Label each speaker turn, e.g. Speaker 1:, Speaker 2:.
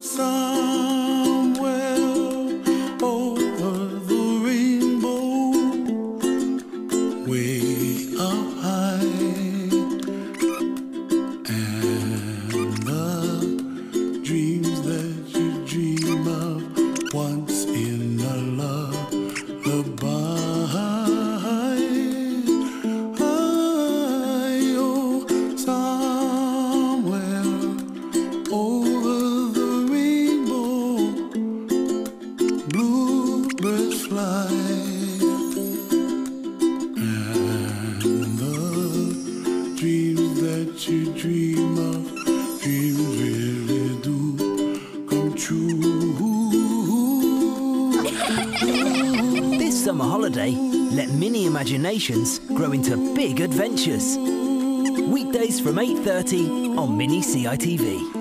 Speaker 1: Somewhere over the rainbow, way up fly, and.
Speaker 2: This summer holiday, let mini imaginations grow into big adventures. Weekdays from 8:30 on Mini CITV.